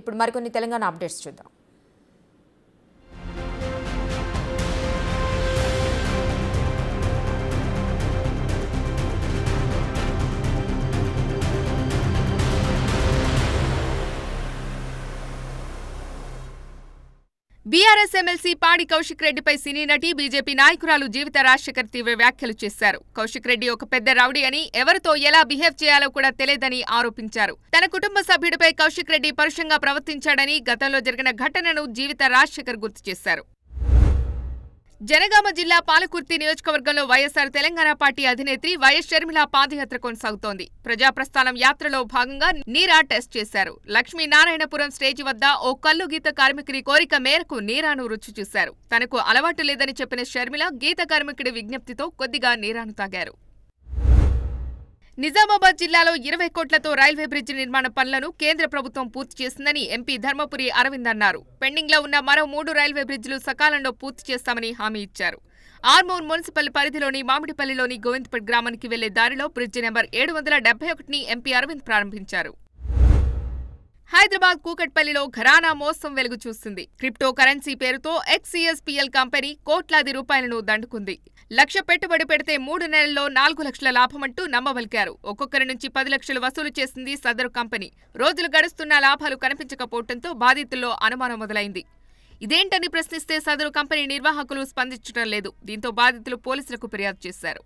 ఇప్పుడు మరికొన్ని తెలంగాణ అప్డేట్స్ చూద్దాం. బీఆర్ఎస్ ఎమ్మెల్సీ పాడి కౌశిక్ రెడ్డిపై సినీ నటి బీజేపీ నాయకురాలు జీవిత రాజశేఖర్ తీవ్ర వ్యాఖ్యలు చేశారు. కౌశిక్ రెడ్డి ఒక పెద్ద రౌడీ అని ఎవరితో ఎలా బిహేవ్ చేయాలో కూడా తెలియదని ఆరోపించారు. తన కుటుంబ సభ్యుడిపై కౌశిక్ రెడ్డి పరుషంగా ప్రవర్తించాడని గతంలో జరిగిన ఘటనను జీవిత రాజశేఖర్ గుర్తు చేశారు. జనగామ జిల్లా పాలకుర్తి నియోజకవర్గంలో వైఎస్సార్ తెలంగాణ పార్టీ అధినేత్రి వైఎస్ షర్మిల పాదయాత్ర కొనసాగుతోంది. ప్రజాప్రస్థానం యాత్రలో భాగంగా నీరా టెస్ట్ చేశారు. లక్ష్మీనారాయణపురం స్టేజి వద్ద ఓ కల్లు గీత కార్మికుడి కోరిక మేరకు నీరాను రుచి చూశారు. తనకు అలవాటు లేదని చెప్పిన షర్మిల గీత కార్మికుడి విజ్ఞప్తితో కొద్దిగా నీరాను తాగారు. నిజామాబాద్ జిల్లాలో ఇరవై కోట్లతో రైల్వే బ్రిడ్జి నిర్మాణ పనులను కేంద్ర ప్రభుత్వం పూర్తి చేసిందని ఎంపీ ధర్మపురి అరవింద్ అన్నారు. పెండింగ్లో ఉన్న మరో మూడు రైల్వే బ్రిడ్జిలు సకాలంలో పూర్తి చేస్తామని హామీ ఇచ్చారు. ఆర్మూర్ మున్సిపల్ పరిధిలోని మామిడిపల్లిలోని గోవింద్పేట్ గ్రామానికి వెళ్ళే దారిలో బ్రిడ్జి నెంబర్ ఏడు వందల డెబ్బై ఒకటిని ఎంపీ అరవింద్ ప్రారంభించారు. హైదరాబాద్ కూకట్పల్లిలో ఘరానా మోసం వెలుగు చూసింది. క్రిప్టో కరెన్సీ పేరుతో ఎక్స్సీఎస్పీఎల్ కంపెనీ కోట్లాది రూపాయలను దండుకుంది. లక్ష పెట్టుబడి పెడితే మూడు నెలల్లో నాలుగు లక్షల లాభమంటూ నమ్మబలికారు. ఒక్కొక్కరి నుంచి పది లక్షలు వసూలు చేసింది సదరు కంపెనీ. రోజులు గడుస్తున్న లాభాలు కనిపించకపోవడంతో బాధితుల్లో అనుమానం మొదలైంది. ఇదేంటని ప్రశ్నిస్తే సదరు కంపెనీ నిర్వాహకులు స్పందించడం లేదు. దీంతో బాధితులు పోలీసులకు ఫిర్యాదు చేశారు.